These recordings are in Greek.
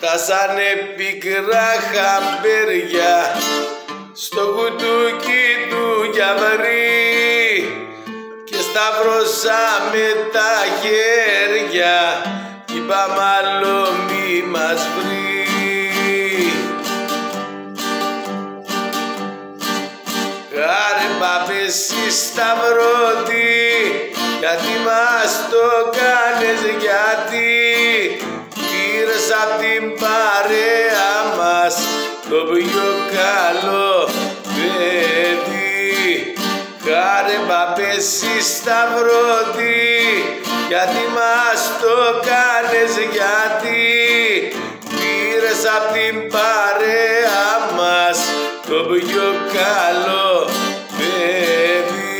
τα σαν πικρά χαμπέρια στο κουτούκι του γιαβρί και σταυρώσαμε τα χέρια κι είπαμε άλλο μη μας βρει. Κάρε παπέ εσύ σταυρώτη γιατί μας το απ' την παρέα μας. Το πιο καλό παιδί. Κάρε παπέ εσύ σταυρώτη γιατί μας το κάνες γιατί πήρες απ' την παρέα μας. Το πιο καλό παιδί.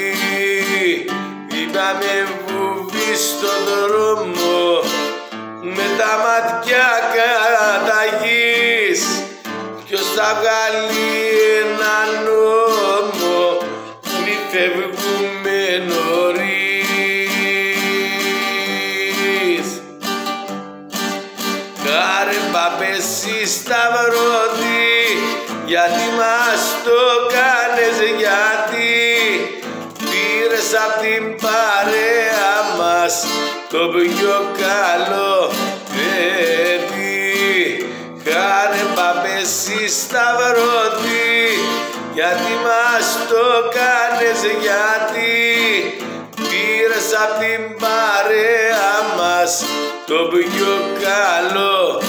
Είπαμε βουβή στο δρόμο με τα μάτια θα βγάλει ένα νόμο μη φεύγουμε νωρίς Κάρε παπέ εσύ σταυρώτη γιατί μας το κάνες γιατί πήρες απ' την παρέα μας το πιο καλό. Παιδί Κάνε παπέ εσύ σταυρώτη γιατί μας το κάνες γιατί; Πήρες απ' την παρέα μας το πιο καλό